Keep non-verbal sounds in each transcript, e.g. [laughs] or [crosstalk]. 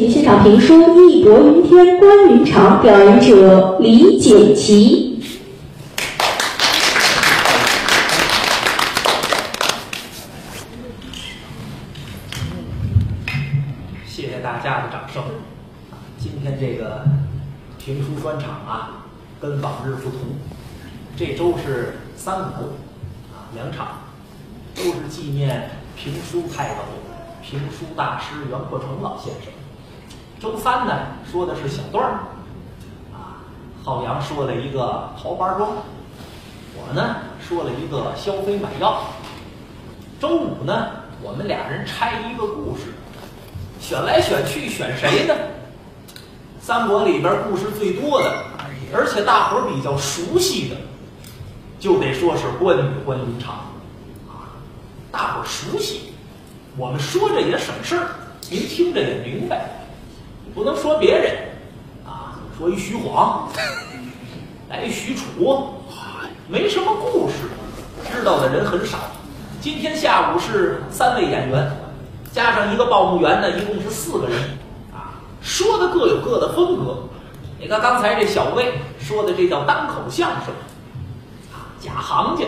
请现场评书《义薄云天关云长》，表演者李锦旗。谢谢大家的掌声。今天这个评书专场啊，跟往日不同。这周是三五啊两场，都是纪念评书泰斗、评书大师袁阔成老先生。周三呢，说的是小段儿啊，浩洋说了一个桃花庄，我呢说了一个消费买药。周五呢，我们俩人拆一个故事。选来选去，选谁呢？三国里边故事最多的，而且大伙儿比较熟悉的，就得说是关羽关云长啊。大伙儿熟悉，我们说着也省事儿，您听着也明白。不能说别人啊，说一徐晃，来一许褚，没什么故事，知道的人很少。今天下午是三位演员。加上一个报幕员呢，一共是四个人，啊，说的各有各的风格。你看刚才这小魏说的这叫单口相声，啊，假行家，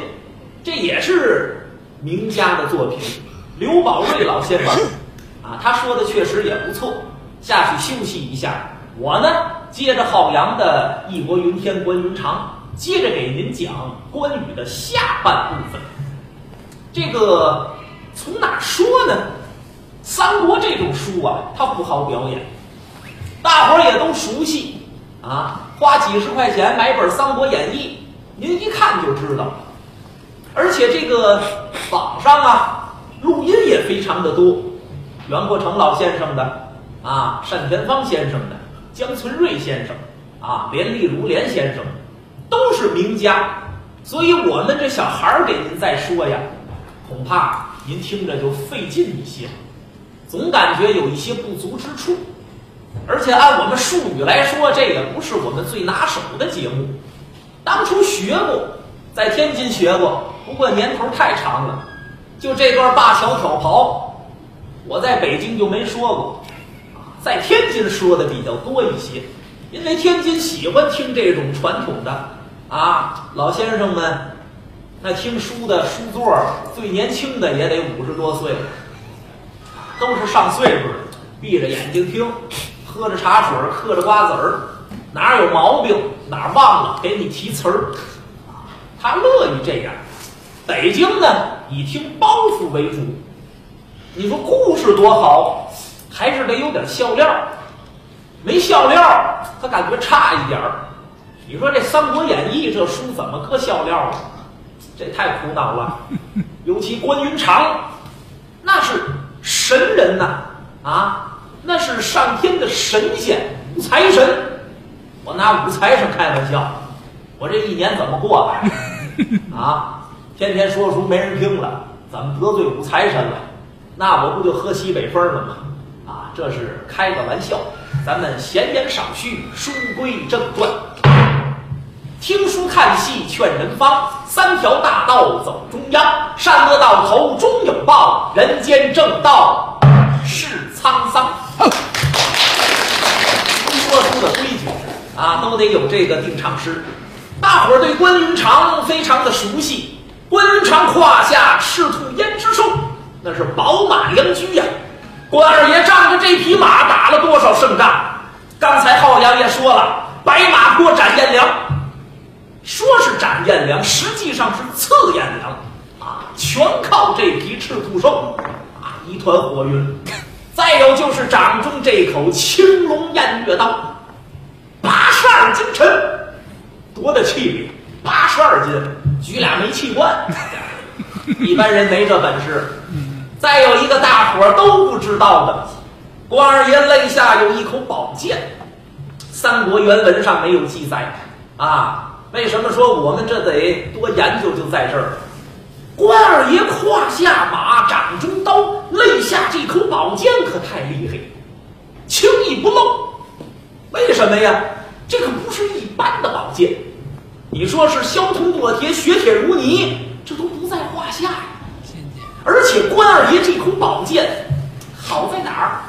这也是名家的作品。刘宝瑞老先生，啊，他说的确实也不错。下去休息一下，我呢接着浩洋的义薄云天关云长，接着给您讲关羽的下半部分。这个从哪说呢？三国这种书啊，它不好表演，大伙儿也都熟悉啊。花几十块钱买本《三国演义》，您一看就知道。而且这个网上啊，录音也非常的多，袁阔成老先生的啊，单田芳先生的，江存瑞先生啊，连丽如连先生，都是名家。所以我们这小孩儿给您再说呀，恐怕您听着就费劲一些。总感觉有一些不足之处，而且按我们术语来说，这也不是我们最拿手的节目。当初学过，在天津学过，不过年头太长了。就这段灞桥挑袍，我在北京就没说过，在天津说的比较多一些，因为天津喜欢听这种传统的啊，老先生们，那听书的书座最年轻的也得五十多岁。都是上岁数的，闭着眼睛听，喝着茶水，嗑着瓜子儿，哪有毛病哪忘了给你提词儿，他乐意这样。北京呢，以听包袱为主。你说故事多好，还是得有点笑料没笑料他感觉差一点儿。你说这《三国演义》这书怎么搁笑料啊？这太苦恼了。[laughs] 尤其关云长，那是。神人呐，啊，那是上天的神仙，五财神。我拿五财神开玩笑，我这一年怎么过的？[laughs] 啊，天天说书没人听了，怎么得罪五财神了？那我不就喝西北风了吗？这是开个玩笑。咱们闲言少叙，书归正传。听书看戏劝人方，三条大道走中央，善恶到头终有报，人间正道是沧桑。说书的规矩啊，都得有这个定场诗。大伙儿对关云长非常的熟悉，关云长胯下赤兔胭脂兽，那是宝马良驹呀。关二爷仗着这匹马打了多少胜仗？刚才浩洋也说了，白马过斩颜良。说是斩颜良，实际上是刺颜良，啊，全靠这匹赤兔兽，啊，一团火云。再有就是掌中这口青龙偃月刀，八十二斤沉，多大气力？八十二斤，举俩煤气罐，一般人没这本事。再有一个大伙都不知道的，关二爷肋下有一口宝剑，三国原文上没有记载，啊。为什么说我们这得多研究？就在这儿，关二爷胯下马，掌中刀，肋下这口宝剑可太厉害，轻易不露。为什么呀？这可不是一般的宝剑。你说是削铜剁铁，削铁如泥，这都不在话下呀。而且关二爷这口宝剑好在哪儿？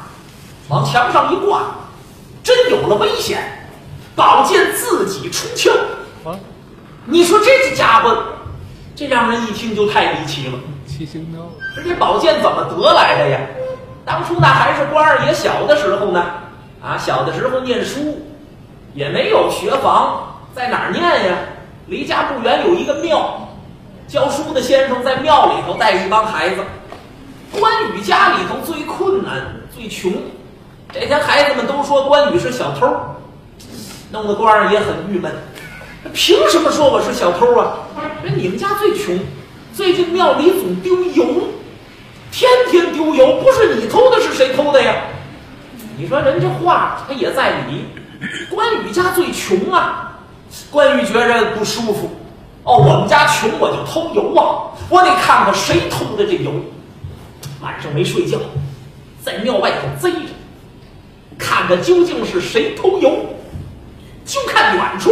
往墙上一挂，真有了危险，宝剑自己出鞘。啊，你说这家伙，这让人一听就太离奇了。七星刀，这宝剑怎么得来的呀？当初那还是关二爷小的时候呢，啊，小的时候念书，也没有学房，在哪儿念呀？离家不远有一个庙，教书的先生在庙里头带一帮孩子。关羽家里头最困难、最穷，这天孩子们都说关羽是小偷，弄得关二爷很郁闷。凭什么说我是小偷啊？人你们家最穷，最近庙里总丢油，天天丢油，不是你偷的，是谁偷的呀？你说人这话他也在理。关羽家最穷啊，关羽觉着不舒服。哦，我们家穷，我就偷油啊，我得看看谁偷的这油。晚上没睡觉，在庙外头贼着，看看究竟是谁偷油。就看远处，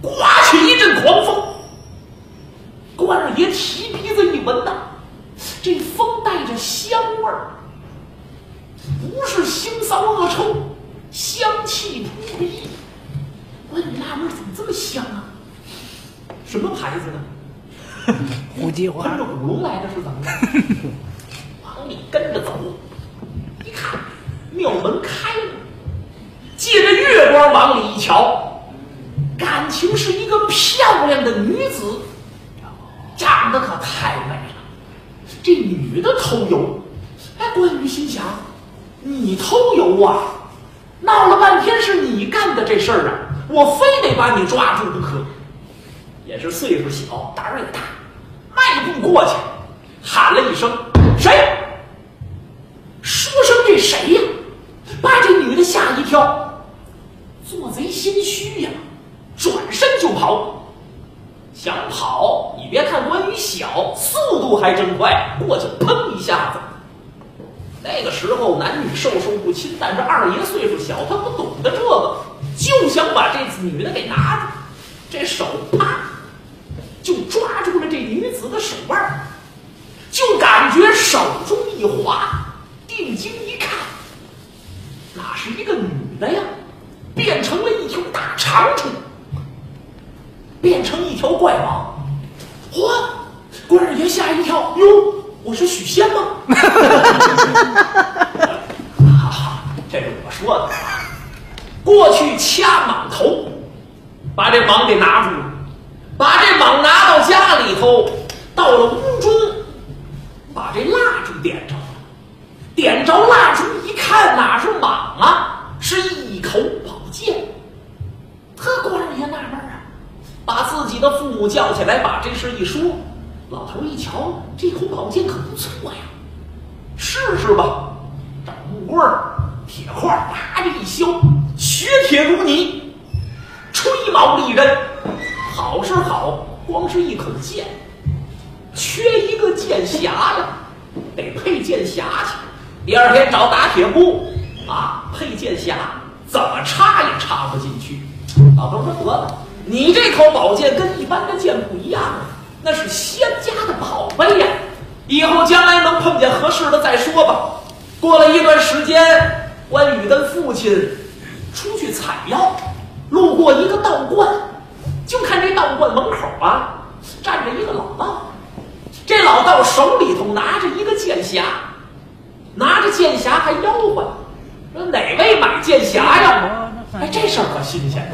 刮起一阵狂风。关二爷提鼻子一闻呐，这风带着香味儿，不是腥臊恶臭，香气扑鼻。关羽纳闷，怎么这么香啊？什么牌子的？[laughs] 胡姬花跟着古龙来的是怎么的？[laughs] 往里跟着走，一看庙门开了，借着月光往里一瞧，感情是一个漂亮的女子，长得可太美了。这女的偷油，哎，关羽心想：你偷油啊？闹了半天是你干的这事儿啊，我非得把你抓住不可。也是岁数小，胆儿也大，迈步过去，喊了一声：“谁？”说声这谁呀？把这女的吓一跳，做贼心虚呀，转身就跑。想跑，你别看关羽小，速度还真快，过去砰一下子。那个时候男女授受不亲，但是二爷岁数小，他不懂得这个，就想把这女的给拿住。这手啪就抓住了这女子的手腕，就感觉手中一滑，定睛一看，那是一个女的呀，变成了一条大长虫，变成一条怪蟒。嚯！关二爷吓一跳，哟，我是许仙吗？哈哈，这是我说的。过去掐蟒头，把这蟒给拿住了，把这蟒拿到家里头，到了屋中，把这蜡烛点着了。点着蜡烛一看，哪是蟒啊，是一口宝剑。他关二爷纳闷啊，把自己的父母叫起来，把这事一说。老头一瞧，这口宝剑可不错呀，试试吧。找木棍儿、铁块儿，啪的一削，削铁如泥，吹毛利刃。好是好，光是一口剑，缺一个剑匣呀，得配剑匣去。第二天找打铁铺啊，配剑匣，怎么插也插不进去。老头说得了，你这口宝剑跟一般的剑不一样啊。那是仙家的宝贝呀，以后将来能碰见合适的再说吧。过了一段时间，关羽跟父亲出去采药，路过一个道观，就看这道观门口啊站着一个老道，这老道手里头拿着一个剑匣，拿着剑匣还吆喝，说哪位买剑匣呀？哎，这事儿可新鲜，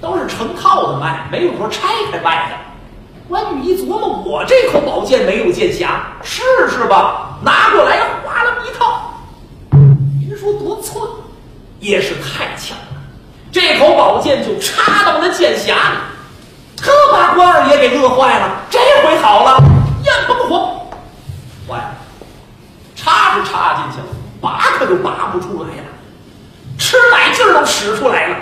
都是成套的卖，没有说拆开卖的。关羽一琢磨，我这口宝剑没有剑匣，试试吧。拿过来，哗啦一套。您说多寸，也是太巧了。这口宝剑就插到那剑匣里，可把关二爷给乐坏了。这回好了，燕崩火，坏了，插是插进去了，拔可就拔不出来了，吃奶劲儿都使出来了，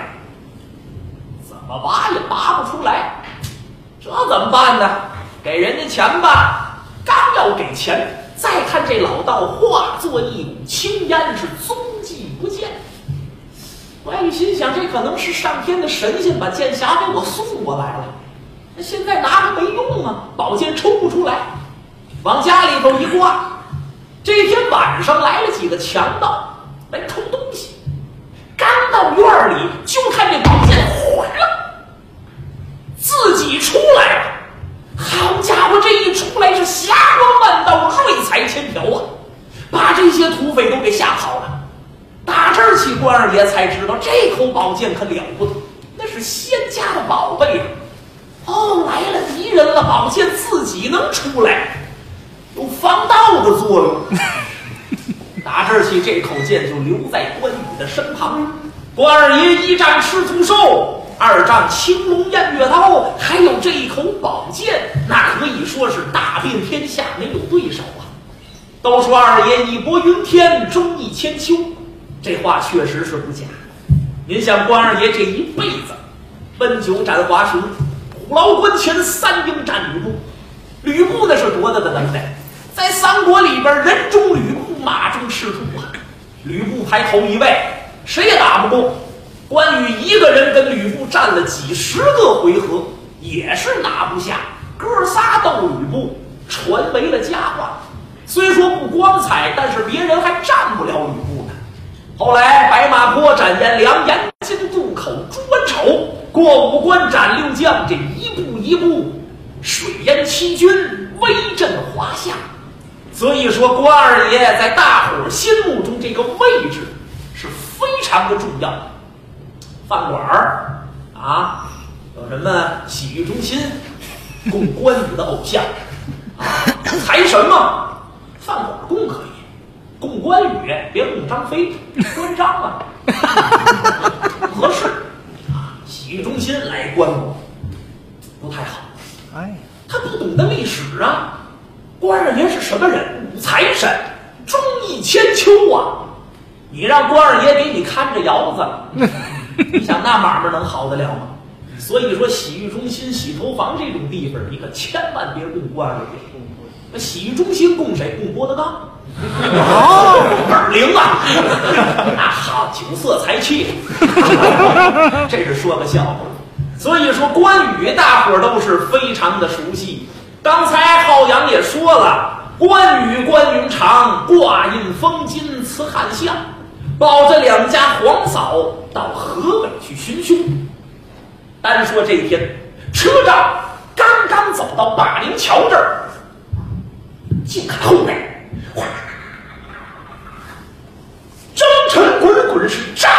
怎么拔也拔不出来。这怎么办呢？给人家钱吧。刚要给钱，再看这老道化作一股青烟，是踪迹不见。关羽心想，这可能是上天的神仙把剑匣给我送过来了。那现在拿着没用啊，宝剑抽不出来，往家里头一挂，这天晚上来了几个强盗来偷东西，刚到院里就看这宝剑坏了，自己出来了。好家伙，这一出来是霞光万道，瑞彩千条啊，把这些土匪都给吓跑了。打这儿起，关二爷才知道这口宝剑可了不得，那是仙家的宝贝啊！哦，来了敌人了，宝剑自己能出来，有防盗的作用。[laughs] 打这儿起，这口剑就留在关羽的身旁。关二爷一战赤兔兽，二丈青龙偃月刀，还有这一口宝剑，那可以说是大遍天下没有对手啊！都说二爷义薄云天，忠义千秋，这话确实是不假。您想，关二爷这一辈子，温酒斩华雄，虎牢关前三英战吕布，吕布那是多大的能耐？在三国里边，人中吕布，马中赤兔啊！吕布排头一位，谁也打不过。关羽一个人跟吕布战了几十个回合，也是拿不下。哥仨斗吕布，传为了佳话。虽说不光彩，但是别人还战不了吕布呢。后来白马坡斩颜良，延津渡口诛文丑，过五关斩六将，这一步一步，水淹七军，威震华夏。所以说，关二爷在大伙儿心目中这个位置是非常的重要。饭馆儿啊，有什么洗浴中心，[laughs] 供关羽的偶像啊，财神嘛，饭馆供可以，供关羽别供张飞、关张啊，[laughs] 合适啊。洗浴中心来关我不太好，哎，他不懂得历史啊。关二爷是什么人？武财神，忠义千秋啊！你让关二爷给你看着窑子，[laughs] [laughs] 你想那买卖能好得了吗？所以说，洗浴中心、洗头房这种地方，你可千万别供关二爷。那洗浴中心供谁？供郭德纲。哦，[laughs] 倍儿灵啊！那好，酒色财气，这是说个笑话。所以说，关羽大伙儿都是非常的熟悉。刚才浩洋也说了，关羽关云长挂印封金辞汉相，保着两家皇嫂到河北去寻凶。单说这一天，车仗刚刚走到霸陵桥这儿，就看后面，哗，征尘滚滚，是战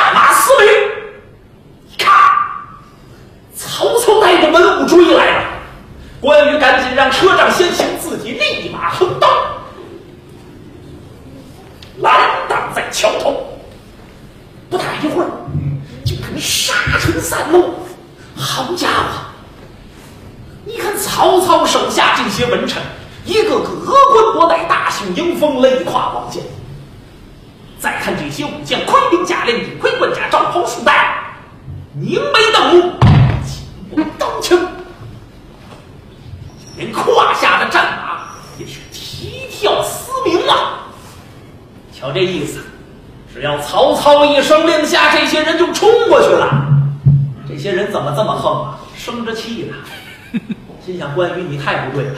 太不对了。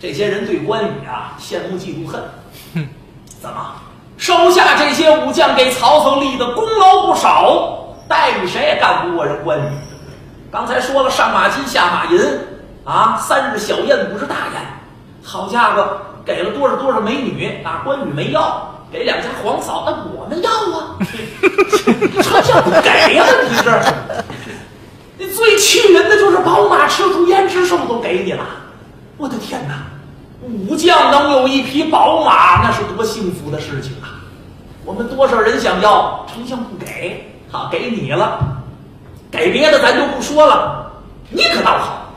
这些人对关羽啊羡慕嫉妒恨，哼怎么手下这些武将给曹操立的功劳不少，待遇谁也干不过人关羽。刚才说了上马金下马银。啊，三日小宴，五日大宴，好家伙，给了多少多少美女啊！关羽没要，给两家皇嫂，那我们要啊！[laughs] 这叫不给呀？你这，你最气人的就是宝马、赤兔、胭脂兽都给你了，我的天哪！武将能有一匹宝马，那是多幸福的事情啊！我们多少人想要，丞相不给，好给你了，给别的咱就不说了，你可倒好。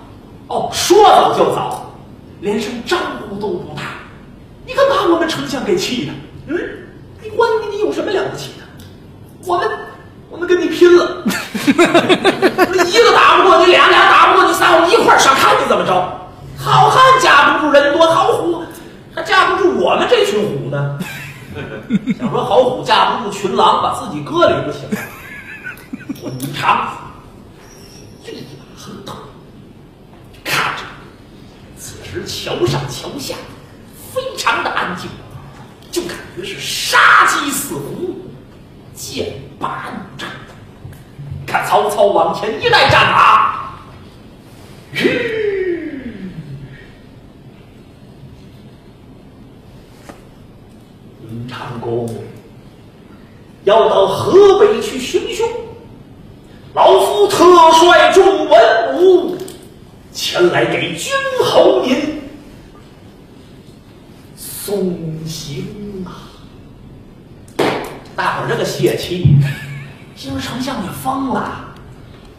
哦，说走就走，连声招呼都不打，你可把我们丞相给气的。嗯，你关羽，你有什么了不起的？我们，我们跟你拼了！[laughs] 一个打不过你，俩俩打不过你，仨我们一块儿上，看你怎么着。好汉架不住人多，好虎还架不住我们这群虎呢。[laughs] 想说好虎架不住群狼，把自己搁里不行。关云长立马横刀。看着，此时桥上桥下非常的安静。就感觉是杀机四伏，剑拔弩张。看曹操往前一带战马，吁，云长公要到河北去行凶，老夫特率众文武前来给君侯您送行啊！大伙儿这个泄气。今丞相，你疯了！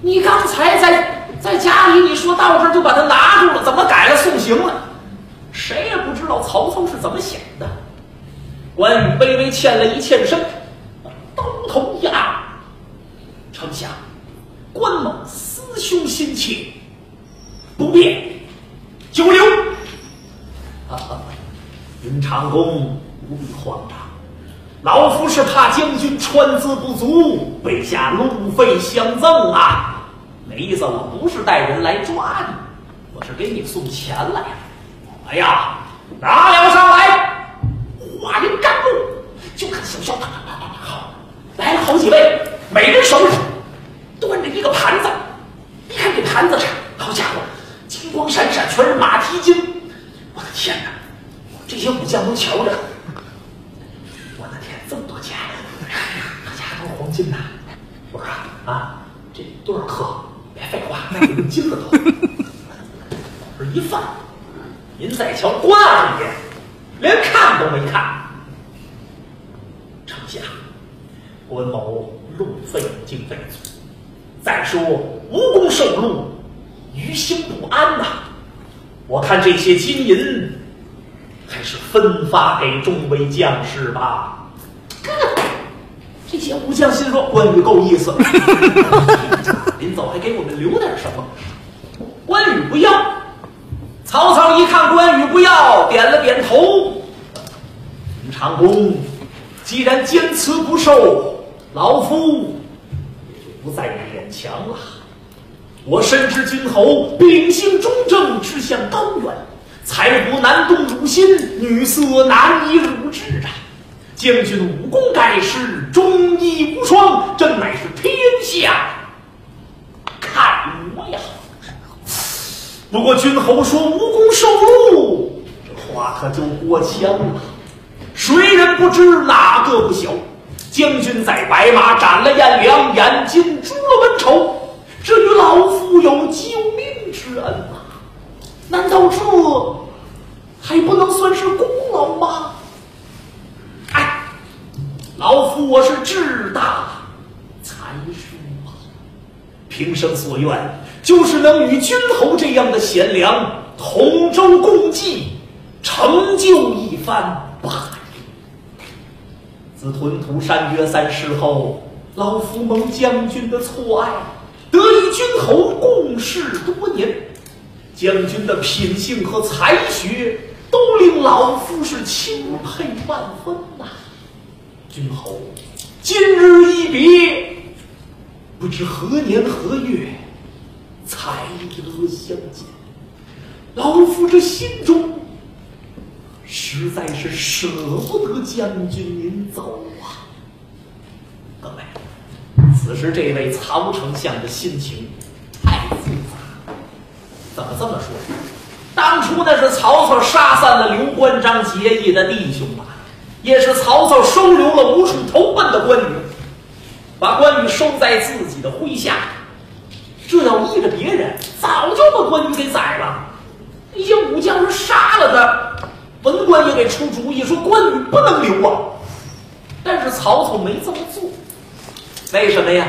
你刚才在在家里，你说到这儿就把他拿住了，怎么改了送行了？谁也不知道曹操是怎么想的。关羽微微欠了一欠身，刀头一按，丞相，关某思兄心切，不便久留。啊，云长公。老夫是怕将军穿资不足，备下路费相赠啊！没意思我不是带人来抓你，我是给你送钱来了。哎呀，拿了上来！话音刚落，就看小校好来了好几位，每人手里端着一个盘子。你看这盘子上，好家伙，金光闪闪，全是马蹄金。我的天哪，这些武将都瞧着。这么多钱，大家都是黄金呐！[laughs] 我说啊，这多少克？别废话，[laughs] 那都金了都。这一放，您再瞧关二爷，连看都没看。丞相，关某路费经费足，再说无功受禄，于心不安呐。我看这些金银，还是分发给众位将士吧。这些武将心说：“关羽够意思，临走还给我们留点什么？”关羽不要。曹操一看关羽不要，点了点头。云长公，既然坚持不受，老夫也就不再勉强了。我深知君侯秉性忠正，志向高远，才不难动汝心，女色难以辱之啊。将军武功盖世，忠义无双，真乃是天下看我呀！不过君侯说无功受禄，这话可就过枪了。谁人不知，哪个不晓？将军在白马斩了颜良，眼睛诛了文丑，这与老夫有救命之恩啊！难道这还不能算是功劳吗？老夫我是志大才疏啊，平生所愿就是能与君侯这样的贤良同舟共济，成就一番霸业。自屯土山约三事后，老夫蒙将军的错爱，得与君侯共事多年，将军的品性和才学都令老夫是钦佩万分呐。君侯，今日一别，不知何年何月才得相见。老夫这心中实在是舍不得将军您走啊！各位，此时这位曹丞相的心情太复杂。怎么这么说？当初那是曹操杀散了刘关张结义的弟兄啊！也是曹操收留了无数投奔的关羽，把关羽收在自己的麾下。这要依着别人，早就把关羽给宰了。一些武将是杀了他，文官也给出主意说关羽不能留啊。但是曹操没这么做，为什么呀？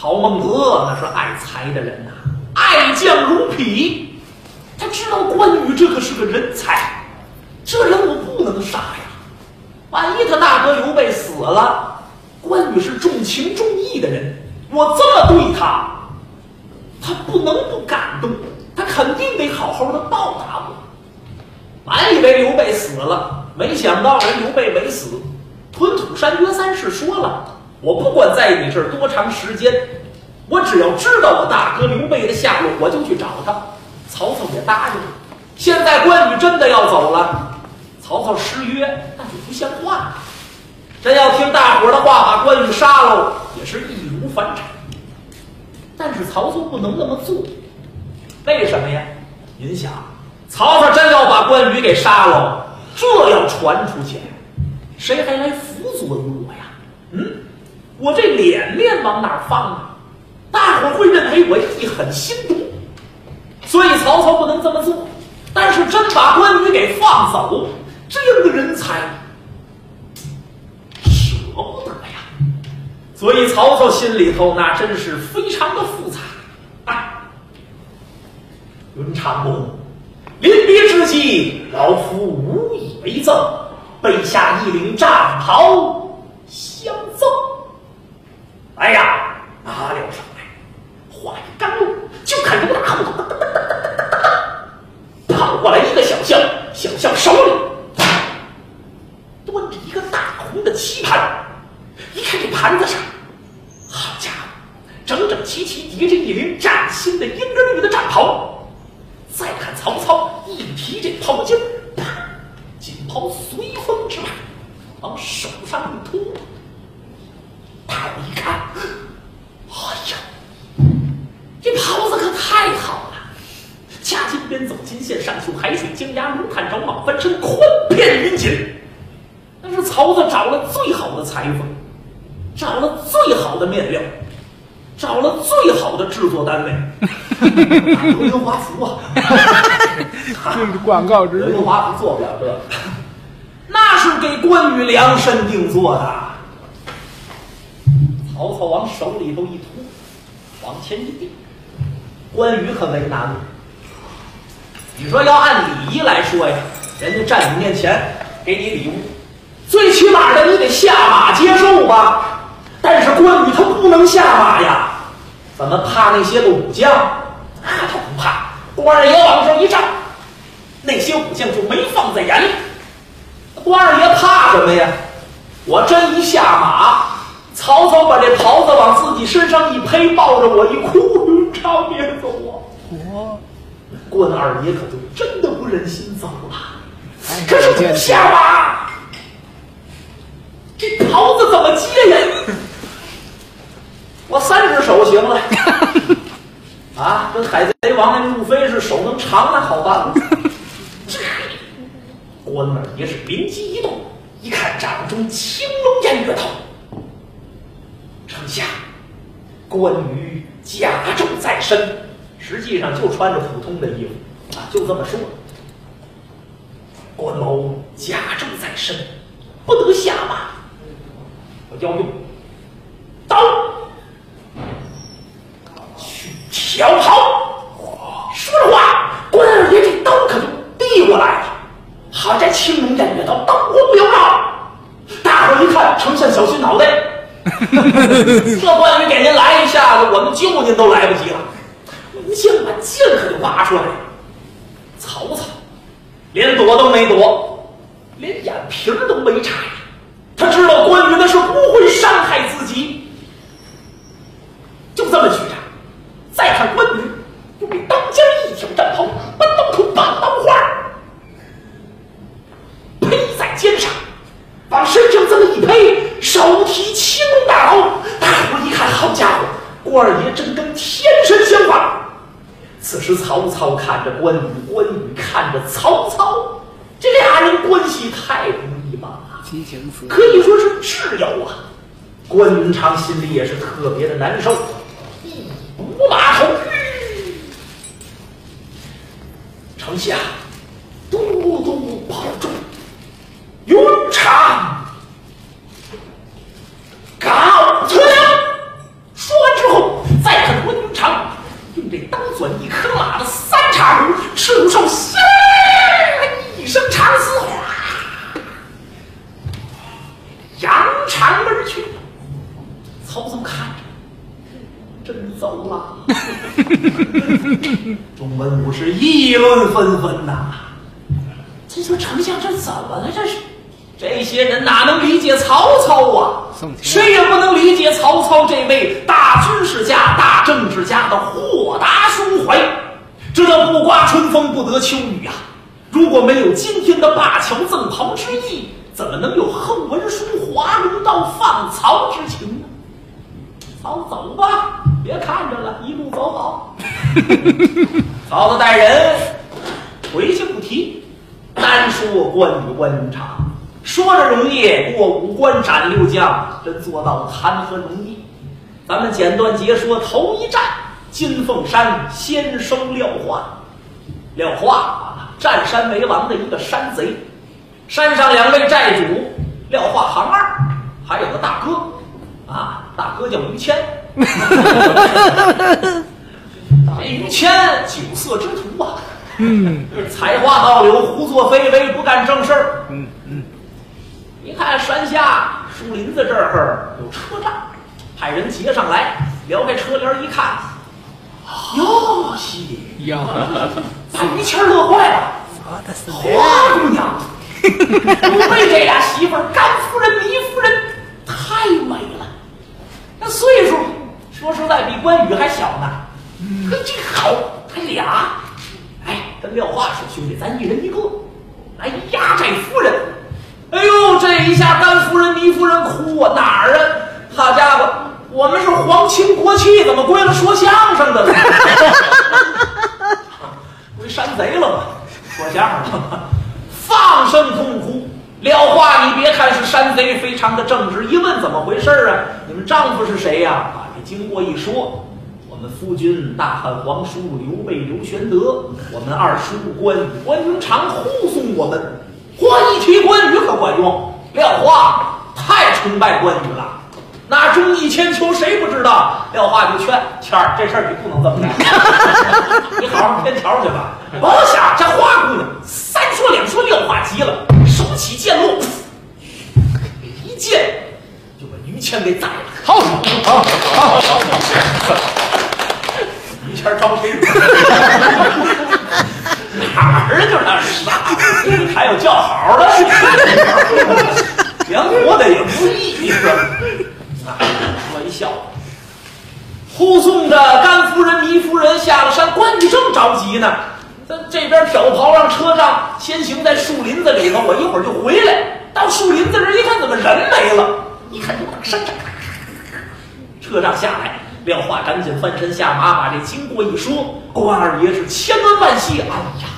曹孟德那是爱才的人呐，爱将如匹。他知道关羽这可是个人才，这人我不能杀呀。万一他大哥刘备死了，关羽是重情重义的人，我这么对他，他不能不感动，他肯定得好好的报答我。满以为刘备死了，没想到人刘备没死。屯土山约三世说了，我不管在你这儿多长时间，我只要知道我大哥刘备的下落，我就去找他。曹操也答应了。现在关羽真的要走了。曹操失约，那就不像话。真要听大伙儿的话，把关羽杀了，也是易如反掌。但是曹操不能那么做，为什么呀？您想，曹操真要把关羽给杀了，这要传出去，谁还来辅佐于我呀？嗯，我这脸面往哪放啊？大伙会认为我一狠心毒，所以曹操不能这么做。但是真把关羽给放走，这样的人才舍不得呀。所以曹操心里头那真是非常的复杂啊。云长公，临别之际，老夫无以为赠，备下一领战袍相赠。哎呀，拿了上来，话音刚落，就看刘大虎跑过来一个小将，小将手里端着一个大红的漆盘，一看这盘子上，好家伙，整整齐齐叠着一领崭新的婴儿绿的战袍。再看曹操一提这袍襟，啪，锦袍随风直摆，往手上一托。他一看，哎呀，这袍子可太好了！掐金边走金线，上绣海水晶牙，龙探爪蟒翻身，宽片云锦。那是曹操找了最好的裁缝，找了最好的面料，找了最好的制作单位，刘 [laughs] 德华服啊！[laughs] 这是广告之刘德华不做不了这个，那是给关羽量身定做的。曹操往手里头一托，往前一递，关羽可为难了。你说要按礼仪来说呀，人家站你面前给你礼物，最起码的你得下马接受吧。但是关羽他不能下马呀，怎么怕那些个武将？那他不怕，关二爷往上一站，那些武将就没放在眼里。关二爷怕什么呀？我真一下马，曹操把这袍子往自己身上一披，抱着我一哭，云长别走啊！我关二爷可就真的不忍心走了。哎可是不下马，这袍子怎么接呀？我三只手行了，[laughs] 啊，跟海贼王那路飞是手能长那好办了。这 [laughs] 关二爷是灵机一动，一看掌中青龙偃月刀，丞相，关羽甲胄在身，实际上就穿着普通的衣服啊，就这么说。关某甲胄在身，不得下马，我要用刀去挑袍。说着话，关二爷这刀可就递过来了。好在青龙偃月刀刀光缭绕，大伙儿一看，丞相小心脑袋。[laughs] 这关羽给您来一下子，我们救您都来不及了。武将把剑可就拔出来了。曹操连躲都没躲，连眼皮儿都没眨。他知道关羽那是不会伤害自己，就这么举着。再看关羽，用这当尖一挑战袍，搬刀出棒刀花，披在肩上，往身上这么一披，手提青龙大刀。大伙一看，好家伙，关二爷真跟天神相仿。此时曹操看着关羽，关羽看着曹操，这俩人关系太不，激情四可以说是挚友啊。关云长心里也是特别的难受，一股马头，丞相多多保重，云长告辞了。说完之后，再看关云长用这刀钻一颗马的三叉骨，赤骨兽嘶一声长嘶，哗，扬长而去。曹操看着，真走了。众文武是议论纷纷呐。这说丞相这怎么了？这是这些人哪能理解曹操啊？送钱谁也不能理解曹操这位大军事家、大政治家的豁达胸怀。这叫不刮春风不得秋雨啊！如果没有今天的灞桥赠袍之意，怎么能有后文书华容道放曹之情呢？曹走吧，别看着了，一路走好。曹操带人回去不提，单说关羽关云长，说着容易，过五关斩六将，真做到了谈何容易？咱们简短截说头一战，金凤山先生廖化。廖化啊，占山为王的一个山贼，山上两位寨主廖化行二，还有个大哥啊，大哥叫于谦。[laughs] 这于谦酒色之徒啊，嗯 [laughs] 才华倒流，胡作非为，不干正事儿。嗯嗯，一看山下树林子这儿有车站，派人截上来，撩开车帘一看，哟西，呀，把于谦乐坏了。花姑娘，不为这俩媳妇儿，甘夫人、糜夫人太美了。那岁数，说实在比关羽还小呢。可这好，他俩。哎，跟廖化说，兄弟，咱一人一个，来压寨夫人。哎呦，这一下甘夫人、糜夫人哭啊，哪儿啊？好家伙，我们是皇亲国戚，怎么归了说相声的了？[laughs] 归山贼了吗？说相声了吗？放声痛哭。廖化，你别看是山贼，非常的正直。一问怎么回事啊？你们丈夫是谁呀、把这经过一说，我们夫君大汉皇叔刘备刘玄德，我们二叔关羽关云长护送我们。嚯，一提关羽可管用。廖化太崇拜关羽了，那忠义千秋谁不知道？廖化就劝谦儿，这事儿你不能这么干，[laughs] 你好好天桥去吧。甭想这花姑娘，三说两说，廖化急了，手起剑落，一剑就把于谦给宰了。好，好，好，好，于谦招谁惹？[laughs] 哪儿就那儿傻，还有叫好的，[laughs] 连活的也不易，你说？啊，说一笑。护送着甘夫人、糜夫人下了山，关羽正着急呢。这边挑袍让车仗先行在树林子里头，我一会儿就回来。到树林子这一看，怎么人没了？一看就打山上。车仗下来，廖化赶紧翻身下马，把这经过一说，关二爷是千恩万谢。哎呀，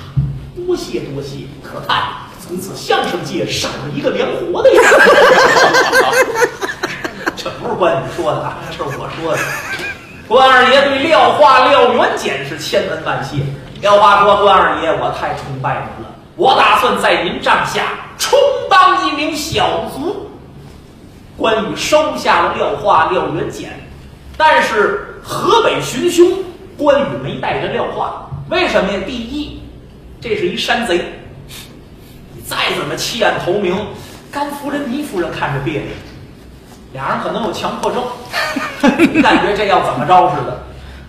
多谢多谢！可叹从此相声界少了一个连活的呀。这不是关羽说的啊，这是我说的。关二爷对廖化、廖元简是千恩万谢。廖化说：“关二爷，我太崇拜您了，我打算在您帐下充当一名小卒。”关羽收下了廖化、廖元简，但是河北寻凶，关羽没带着廖化，为什么呀？第一，这是一山贼，你再怎么弃暗投明，甘夫人、糜夫人看着别扭，俩人可能有强迫症，感觉这要怎么着似的。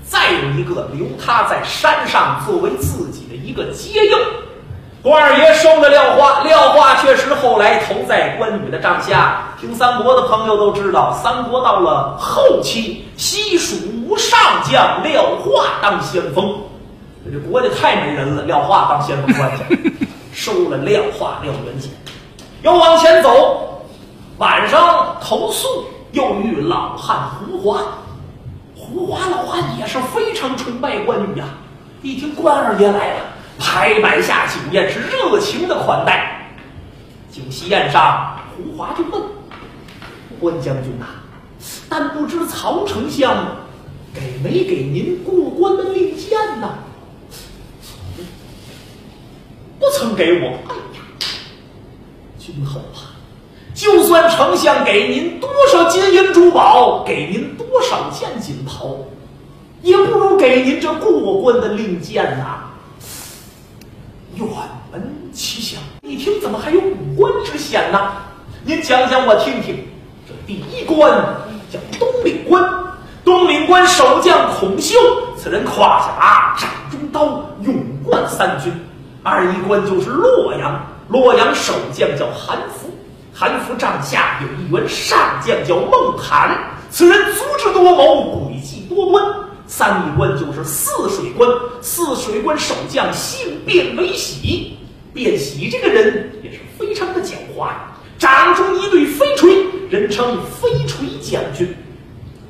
再有一个，留他在山上作为自己的一个接应。关二爷收了廖化，廖化确实后来投在关羽的帐下。听三国的朋友都知道，三国到了后期，西蜀无上将廖化当先锋，这国家太没人了，廖化当先锋官去，收了廖化、廖元简，又往前走，晚上投宿，又遇老汉胡华。胡华老汉也是非常崇拜关羽呀、一听关二爷来了，拍摆下酒宴，是热情的款待。酒席宴上，胡华就问关将军呐、但不知曹丞相给没给您过关的令箭呐？不曾给我。哎呀，君后啊！就算丞相给您多少金银珠宝，给您多少件锦袍，也不如给您这过关的令箭呐、远闻其详，一听怎么还有五关之险呢？您讲讲我听听。这第一关叫东岭关，东岭关守将孔秀，此人胯下掌中刀，勇冠三军。二一关就是洛阳，洛阳守将叫韩福。韩福帐下有一员上将叫孟坦，此人足智多谋，诡计多端。三一关就是泗水关，泗水关守将姓卞为喜，卞喜这个人也是非常的狡猾，掌中一对飞锤，人称飞锤将军。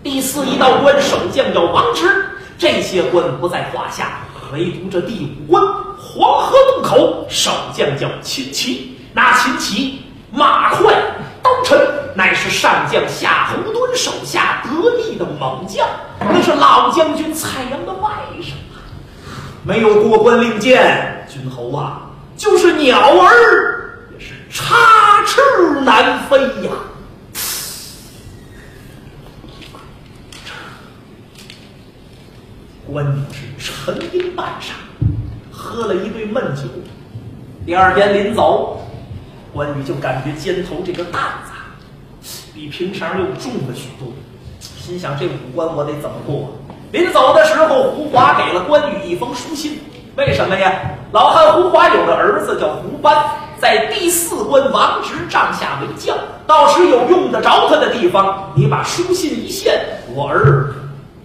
第四一道关守将叫王直，这些关不在话下，唯独这第五关黄河渡口守将叫秦琪。那秦琪马快刀沉，乃是上将夏侯惇手下得力的猛将，那是老将军蔡阳的外甥啊。没有过关令箭，君侯啊，就是鸟儿也是插翅难飞呀。关羽是沉吟半晌，喝了一杯闷酒。第二天临走，关羽就感觉肩头这个担子比平常又重了许多，心想这五关我得怎么过？临走的时候，胡华给了关羽一封书信，为什么呀？老汉胡华有个儿子叫胡班，在第四关王直帐下为将，到时有用得着他的地方，你把书信一献，我儿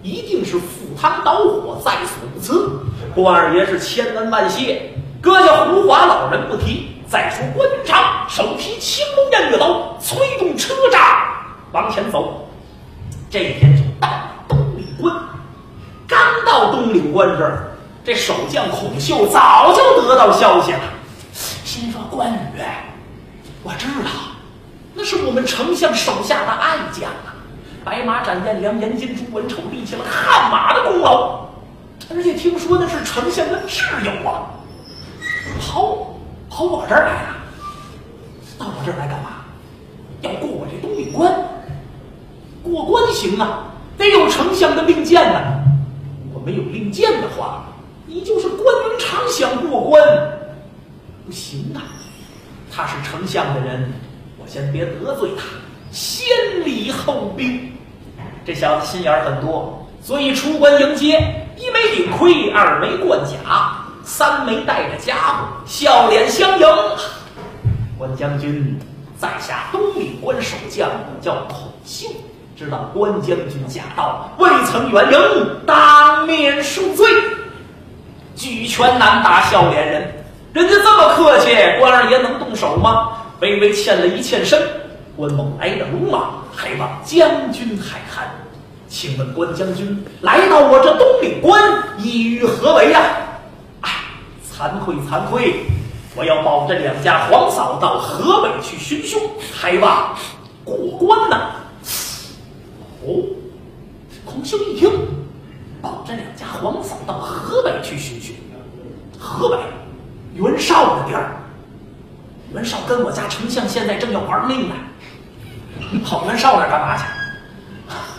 一定是赴汤蹈火，在所不辞。关二爷是千恩万谢，搁下胡华老人不提。再说关云长手提青龙偃月刀，催动车闸往前走。这一天就到东岭关。刚到东岭关这儿，这守将孔秀早就得到消息了，心说：“关羽，我知道，那是我们丞相手下的爱将啊，白马斩颜良、颜金、朱文丑立起了汗马的功劳，而且听说那是丞相的挚友啊，跑跑我这儿来了，到我这儿来干嘛？要过我这东岭关，过关行啊，得有丞相的令箭呢。”我没有令箭的话，你就是关云长想过关，不行啊！他是丞相的人，我先别得罪他，先礼后兵。这小子心眼儿很多，所以出关迎接，一没顶盔，二没冠甲，三没带着家伙，笑脸相迎。关将军，在下东岭关守将叫孔秀。知道关将军驾到，未曾远迎，当面恕罪。举拳难打笑脸人，人家这么客气，关二爷能动手吗？微微欠了一欠身。关某来的鲁莽，还望将军海涵。请问关将军来到我这东岭关，意欲何为呀？哎，惭愧惭愧，我要保着两家皇嫂到河北去寻凶，还望过关呢。哦，孔秀一听，保着两家皇嫂到河北去寻寻。河北，袁绍的地儿。袁绍跟我家丞相现在正要玩命呢，你跑袁绍那儿干嘛去？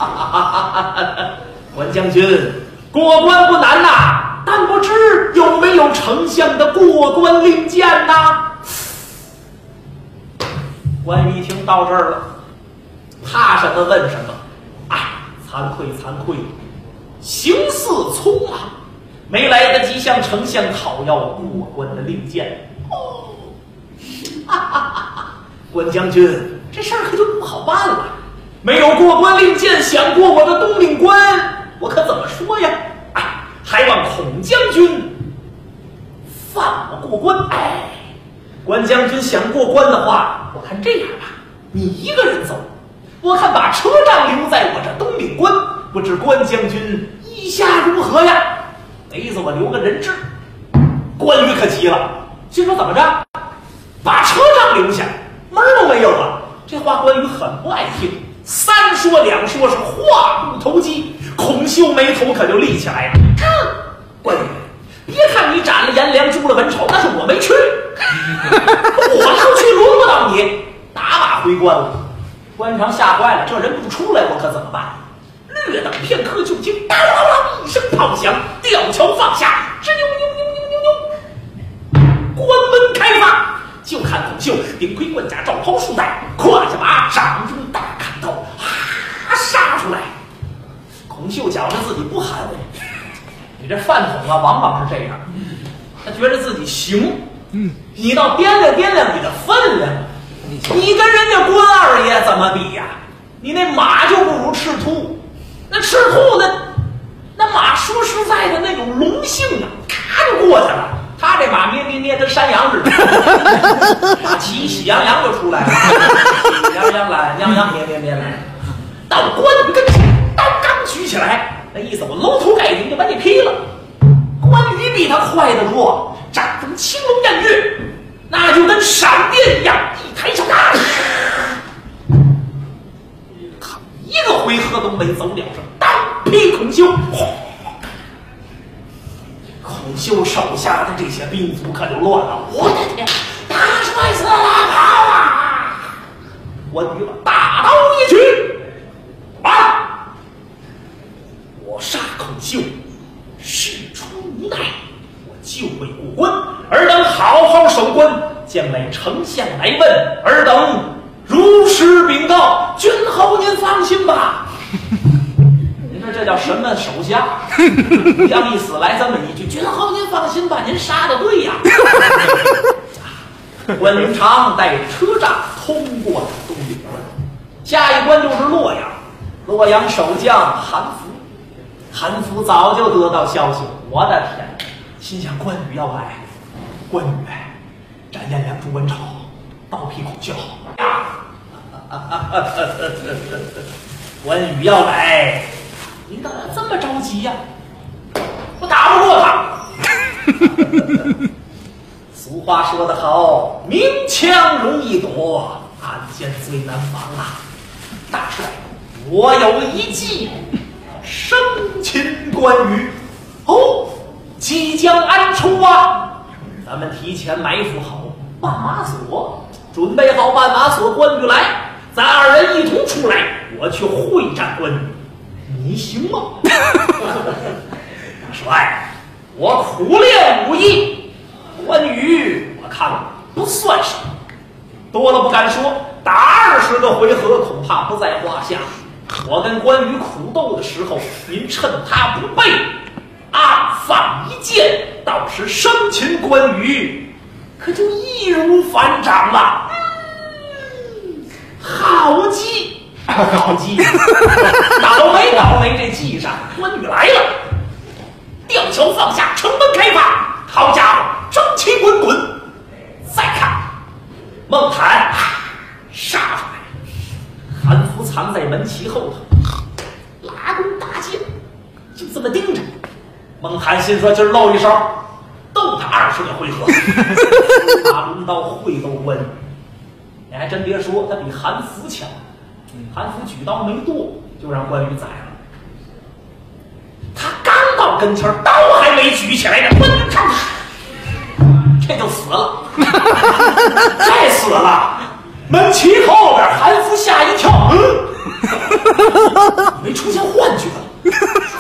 哈哈哈哈哈！关将军，过关不难呐，但不知有没有丞相的过关令箭呐？关羽一听到这儿了，怕什么问什么。哎惭愧惭愧，行事匆忙，没来得及向丞相讨要过关的令箭。[laughs] 哦，哈哈哈哈！关将军，这事儿可就不好办了。没有过关令箭，想过我的东岭关，我可怎么说呀？哎，还望孔将军放我过关。哎，关将军想过关的话，我看这样吧，你一个人走。我看把车仗留在我这东岭关，不知关将军意下如何呀？得子我留个人质。关羽可急了，心说怎么着？把车仗留下，门都没有了。这话关羽很不爱听，三说两说是话不投机。孔秀眉头可就立起来了。关羽，别看你斩了颜良，诛了文丑，但是我没去，我要去轮不到你，打马回关了。关云长吓坏了，这人不出来，我可怎么办？略等片刻，就听当啷啷一声炮响，吊桥放下，吱扭扭扭扭扭扭，关门开放。就看孔秀顶盔贯甲，罩袍束带，胯下马，掌中大砍刀，哈杀出来。孔秀觉着自己不含糊，你这饭桶啊，往往是这样，他觉得自己行，嗯，你倒掂量掂量你的分量。你跟人家关二爷怎么比呀？你那马就不如赤兔，那赤兔那那马说实在的那种龙性啊，咔就过去了。他这马咩咩咩跟山羊似的，[laughs] 马骑喜羊羊就出来了，喜羊羊来，羊羊咩咩咩来，到关羽跟前，刀刚举起来，那意思我搂头盖顶就把你劈了。关羽比他快得多，掌中青龙偃月，那就跟闪电一样，一抬手，啊一个回合都没走了声，单劈孔秀。孔秀手下的这些兵卒可就乱了，我的天，大帅死了，跑啊！关羽把大刀一举，啊！我杀孔秀，事出无奈，我就位过关，尔等好好守关，将来丞相来问，尔等如实禀告。君侯您放心吧。叫什么手下？[laughs] 武将一死来这么一句：“君侯您放心吧，您杀的对呀。”关云长带着车仗通过了东岭关，下一关就是洛阳。洛阳守将韩福，韩福早就得到消息，我的天，心想关羽要来，关羽斩颜良诛文丑，刀劈孔雀呀！[laughs] 关羽要来，您干嘛这么着急呀、我打不过他。[laughs] 俗话说得好，明枪容易躲，暗箭最难防啊！大帅，我有一计，生擒关羽。哦，即将安出啊！咱们提前埋伏好绊马索，准备好绊马索，关羽来，咱二人一同出来，我去会战关羽，你行吗？大 [laughs] 帅，我苦练武艺，关羽我看了不算什么，多了不敢说，打二十个回合恐怕不在话下。我跟关羽苦斗的时候，您趁他不备，暗放一箭，到时生擒关羽，可就易如反掌了。好计，[laughs] 好计，倒霉倒霉，这计上关羽来了。吊桥放下，城门开放，好家伙，蒸汽滚滚。再看，孟坦啊杀出来，韩福藏在门旗后头，拉弓搭箭，就这么盯着。孟坦心说：“今儿露一手，斗他二十个回合。[laughs] ”拿抡刀会斗关羽，你还真别说，他比韩福强。韩福举刀没剁，就让关羽宰了。他刚到跟前，刀还没举起来呢，关羽看这就死了，[laughs] 再死了。门旗后边，韩福吓一跳，嗯，没出现幻觉了，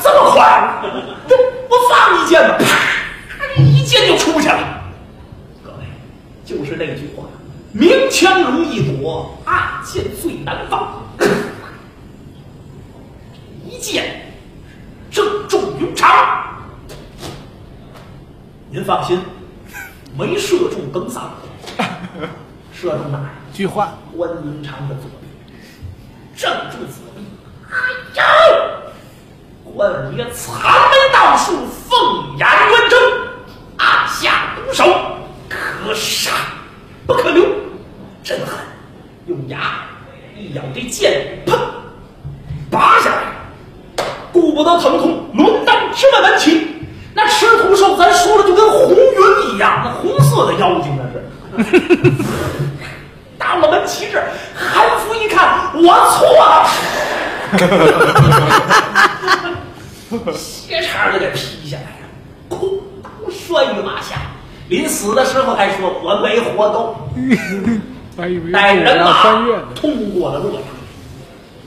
这么快？这我放一箭吧，啪，一箭就出去了。各位，就是那句话，明枪容易躲，暗箭最难防。一箭正中云长。您放心，没射中耿三，射中哪儿？句话，关云长的左臂，正中左臂。哎呀！关爷藏眉倒竖，凤眼圆睁，按下毒手，可杀不可留，真狠！用牙一咬这剑，砰，拔下来，顾不得疼痛，抡刀直奔门旗。那赤兔兽，咱说了就跟红云一样，那红色的妖精那是。到了门旗这儿，韩福一看，我 [laughs] 斜茬就给劈下来了，空刀摔于马下。临死的时候还说：“我没活够。”带人马。通过了洛阳。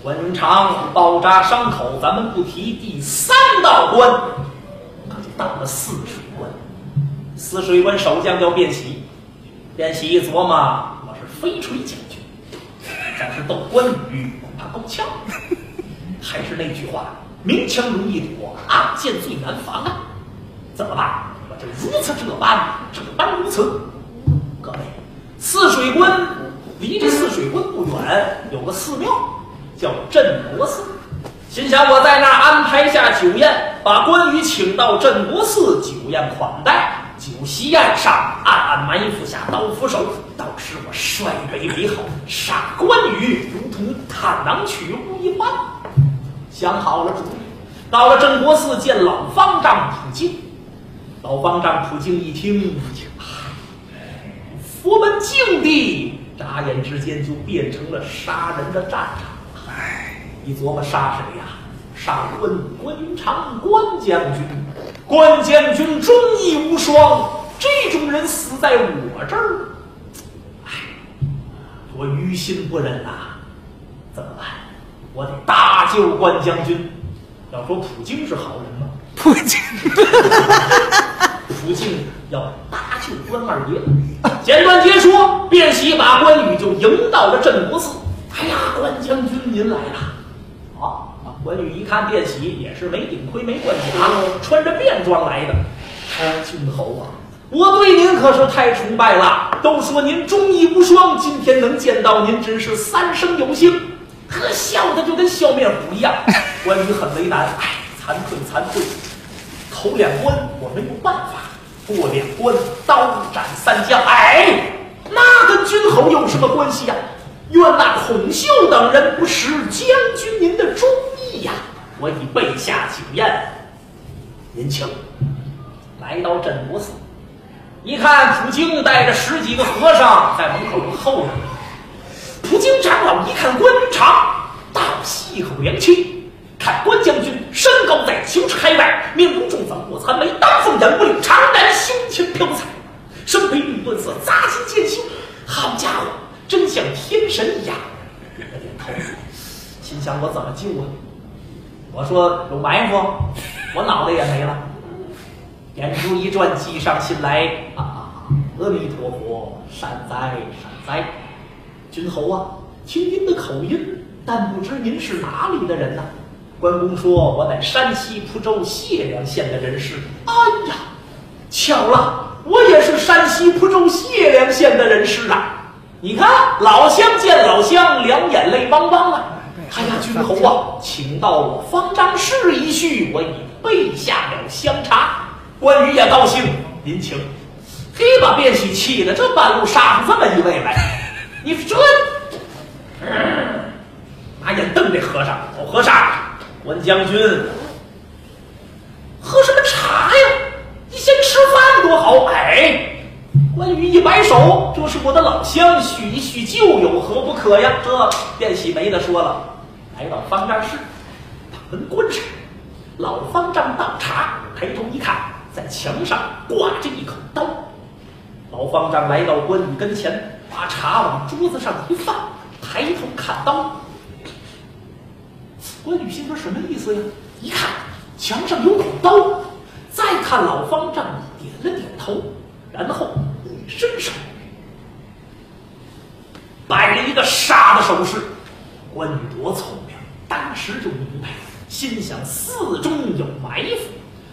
关云长包扎伤口，咱们不提第三道关，可就到了泗水关。泗水关守将叫卞喜，卞喜一琢磨，我是飞锤将军，但是斗关羽恐怕够呛。还是那句话，明枪容易躲，暗箭最难防啊！怎么办？我就如此这般，这般如此。各位，泗水关离这泗水关不远，有个寺庙叫镇国寺。心想我在那儿安排下酒宴，把关羽请到镇国寺酒宴款待，酒席宴上暗暗埋伏下刀斧手，到时我率北为号，杀关羽，如同探囊取物一般。想好了主意，到了镇国寺见老方丈普净。老方丈普净一听，佛门净地，眨眼之间就变成了杀人的战场。哎，你琢磨杀谁呀？杀关关云长，关将军。关将军忠义无双，这种人死在我这儿，哎，我于心不忍呐！怎么办？我得搭救关将军。要说普京是好人吗？[laughs] 普京，普京要搭救关二爷。简短截说，卞喜把关羽就迎到了镇国寺。哎呀，关将军您来了！好。关羽一看卞喜也是没顶盔没冠甲，穿着便装来的。君侯啊，我对您可是太崇拜了。都说您忠义无双，今天能见到您，真是三生有幸。呵，笑的就跟笑面虎一样。[laughs] 关羽很为难，哎，惭愧惭愧。头两关我没有办法，过两关刀斩三将。哎，那跟君侯有什么关系呀？愿那孔秀等人不识将军您的忠义呀！我已备下酒宴，您请。来到镇国寺，一看普京带着十几个和尚在门口候着。普京长老一看关云长，倒吸一口凉气。看关将军身高在九尺开外，面如重枣卧蚕眉，丹凤眼不溜，长髯胸前飘彩，身披绿缎色，扎金剑袖。好家伙！真像天神一样，点了点头，心想我怎么救啊？我说有埋伏，我脑袋也没了。眼珠一转，计上心来啊！阿弥陀佛，善哉善哉。君侯啊，听您的口音，但不知您是哪里的人呢？关公说：“我乃山西蒲州解良县的人士。”哎呀，巧了，我也是山西蒲州解良县的人士啊。你看，老乡见老乡，两眼泪汪汪啊！哎呀，君侯啊，请到我方丈室一叙，我已备下了香茶。关羽也高兴，您请。嘿，把卞喜气的，这半路杀出这么一位来，你说，拿眼瞪这和尚，老和尚，关将军，喝什么茶呀？你先吃饭多好，哎。关羽一摆手：“这是我的老乡，叙一叙旧，有何不可呀？”这卞喜没得说了，来到方丈室，把门关上。老方丈倒茶，抬头一看，在墙上挂着一口刀。老方丈来到关羽跟前，把茶往桌子上一放，抬头看刀。关羽心说：“什么意思呀？”一看墙上有口刀，再看老方丈点了点头，然后。伸手摆了一个杀的手势，关羽多聪明，当时就明白了，心想寺中有埋伏，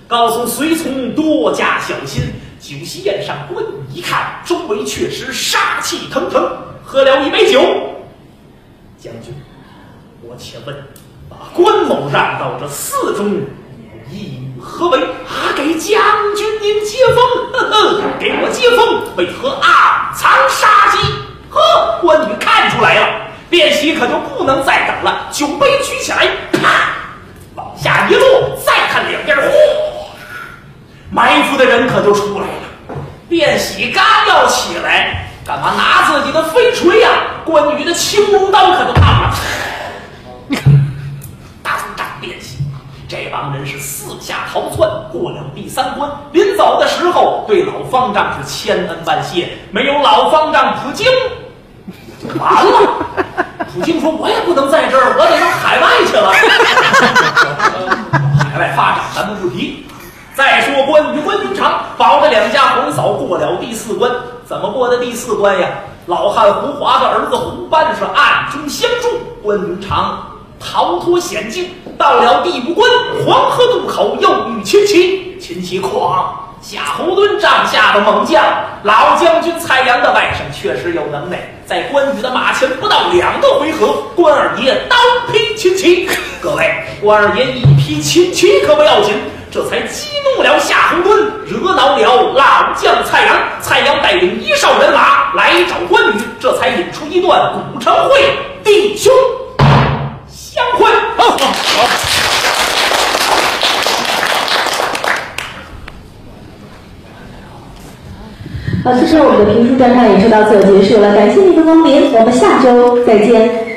告诉随从多加小心。酒席宴上，关羽一看周围确实杀气腾腾，喝了一杯酒。将军，我且问，把关某让到这寺中。意欲何为？啊，给将军您接风，呵呵，给我接风，为何暗藏杀机？呵，关羽看出来了，练习可就不能再等了。酒杯举起来，啪，往下一落，再看两边，呼，埋伏的人可就出来了。卞喜刚要起来，干嘛拿自己的飞锤呀？关羽的青龙刀可就烫了。这帮人是四下逃窜，过了第三关，临走的时候对老方丈是千恩万谢，没有老方丈普京，完了。普京说：“我也不能在这儿，我得到海外去了。[laughs] ”海外发展咱们不提。再说关羽、关云长保着两家皇嫂过了第四关，怎么过的第四关呀？老汉胡华的儿子胡班是暗中相助，关云长。逃脱险境，到了第五关黄河渡口，又遇秦琪。秦琪狂夏侯惇帐下的猛将，老将军蔡阳的外甥确实有能耐。在关羽的马前不到两个回合，关二爷刀劈秦琪。各位，关二爷一劈秦琪可不要紧，这才激怒了夏侯惇，惹恼了老将蔡阳。蔡阳带领一哨人马来找关羽，这才引出一段古城会，弟兄相会。好，好。好，好此时我们的评书专场也就到此结束了，感谢您的光临，我们下周再见。